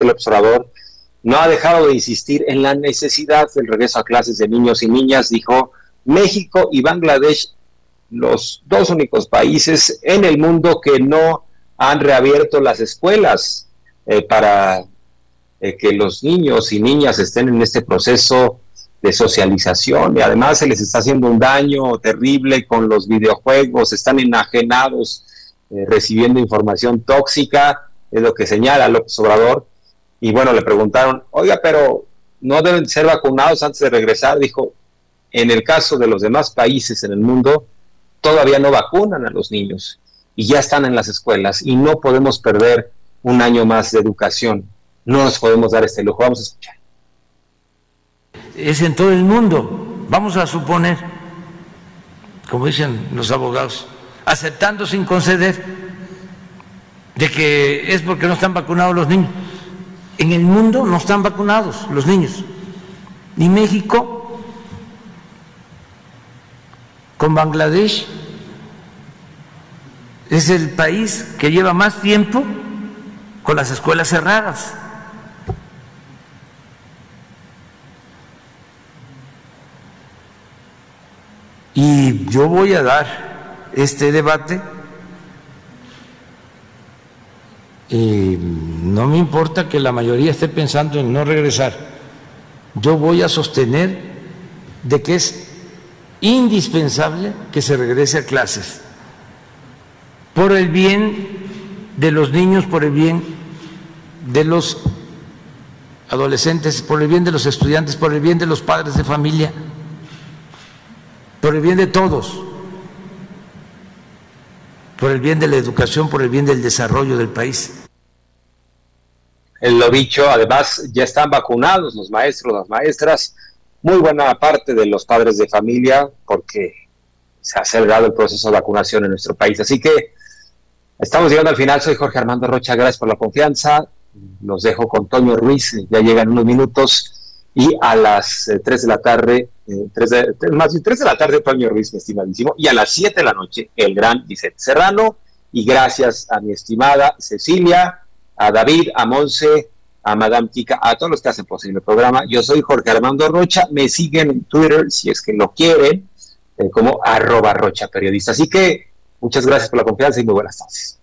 el observador no ha dejado de insistir en la necesidad del regreso a clases de niños y niñas, dijo México y Bangladesh, los dos únicos países en el mundo que no han reabierto las escuelas eh, para eh, que los niños y niñas estén en este proceso de socialización y además se les está haciendo un daño terrible con los videojuegos, están enajenados eh, recibiendo información tóxica, es lo que señala López Obrador. Y bueno, le preguntaron, oiga, pero no deben ser vacunados antes de regresar. Dijo, en el caso de los demás países en el mundo, todavía no vacunan a los niños y ya están en las escuelas y no podemos perder un año más de educación. No nos podemos dar este lujo. Vamos a escuchar es en todo el mundo. Vamos a suponer, como dicen los abogados, aceptando sin conceder de que es porque no están vacunados los niños. En el mundo no están vacunados los niños. Y México, con Bangladesh, es el país que lleva más tiempo con las escuelas cerradas. Y yo voy a dar este debate. Y no me importa que la mayoría esté pensando en no regresar. Yo voy a sostener de que es indispensable que se regrese a clases por el bien de los niños, por el bien de los adolescentes, por el bien de los estudiantes, por el bien de los padres de familia por el bien de todos, por el bien de la educación, por el bien del desarrollo del país. Lo dicho, además ya están vacunados los maestros, las maestras, muy buena parte de los padres de familia, porque se ha acelerado el proceso de vacunación en nuestro país. Así que estamos llegando al final. Soy Jorge Armando Rocha, gracias por la confianza. Los dejo con Toño Ruiz, ya llegan unos minutos y a las 3 eh, de la tarde, eh, de, más de 3 de la tarde, Toño Ruiz, mi estimadísimo, y a las 7 de la noche, el gran Vicente Serrano, y gracias a mi estimada Cecilia, a David, a Monse, a Madame Kika, a todos los que hacen posible el programa. Yo soy Jorge Armando Rocha, me siguen en Twitter si es que lo quieren, eh, como arroba Rocha Periodista. Así que muchas gracias por la confianza y muy buenas tardes.